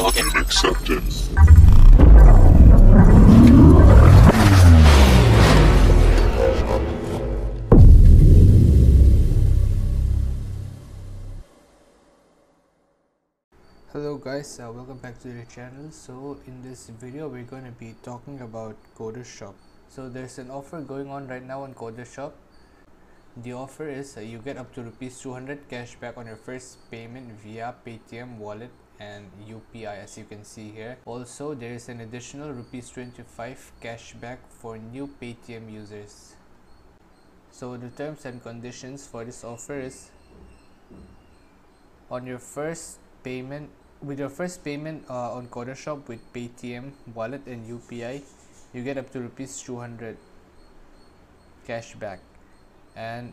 Login accepted. hello guys uh, welcome back to the channel. So in this video we're going to be talking about Codashop. So there's an offer going on right now on Codashop. The offer is uh, you get up to rupees 200 cash back on your first payment via paytm wallet and upi as you can see here. Also there is an additional rupees 25 cash back for new paytm users. So the terms and conditions for this offer is on your first payment with your first payment uh, on Codashop with Paytm wallet and UPI you get up to rupees 200 cash back and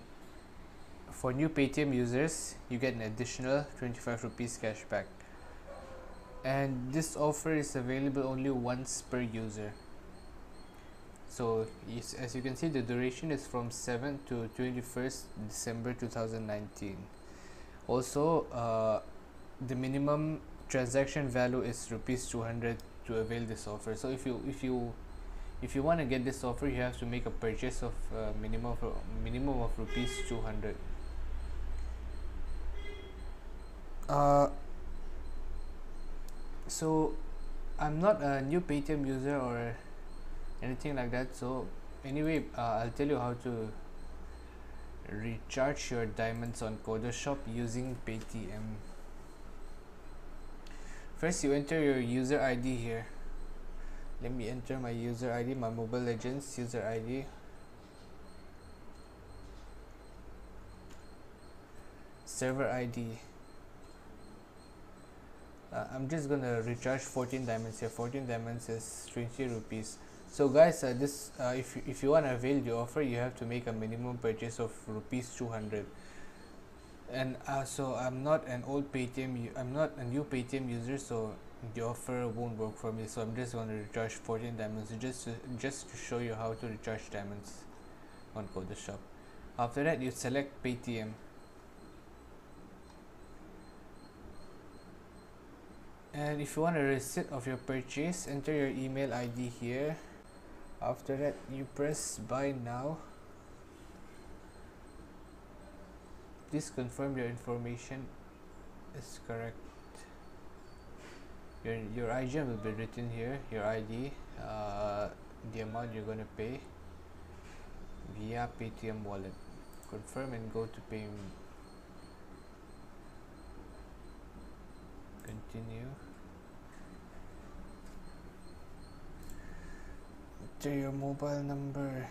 for new Paytm users you get an additional 25 rupees cash back and this offer is available only once per user. So as you can see the duration is from 7 to 21st December 2019 also uh, the minimum transaction value is rupees 200 to avail this offer. So if you if you if you want to get this offer you have to make a purchase of uh, minimum of, minimum of rupees 200 uh, so I'm not a new Paytm user or anything like that. So anyway uh, I'll tell you how to recharge your diamonds on Codashop using Paytm. First you enter your user id here. Let me enter my user id my mobile legends user id server id uh, i'm just gonna recharge 14 diamonds here. 14 diamonds is 20 rupees. So guys uh, this uh, if, you, if you want to avail the offer you have to make a minimum purchase of rupees 200 and uh, so I'm not an old Paytm I'm not a new Paytm user so the offer won't work for me. So I'm just to recharge 14 diamonds just to, just to show you how to recharge diamonds on Codashop. After that you select Paytm and if you want a receipt of your purchase enter your email ID here. After that you press buy now. Please confirm your information is correct. Your, your IGN will be written here your ID uh, the amount you're going to pay via Paytm wallet. Confirm and go to pay continue enter your mobile number.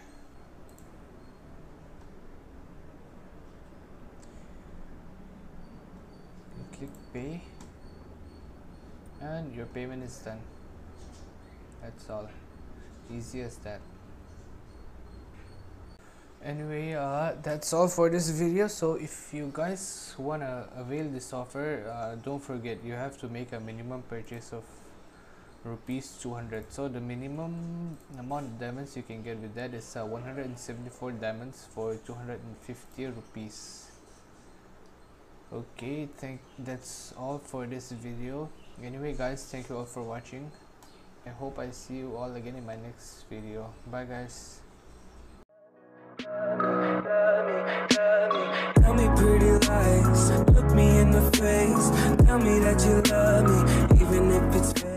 Click pay and your payment is done. That's all. Easy as that. Anyway uh, that's all for this video. So if you guys want to avail this offer uh, don't forget you have to make a minimum purchase of rupees 200 so the minimum amount of diamonds you can get with that is uh, 174 diamonds for 250 rupees. Okay thank that's all for this video. Anyway guys thank you all for watching. I hope i see you all again in my next video. Bye guys. Tell me that you love me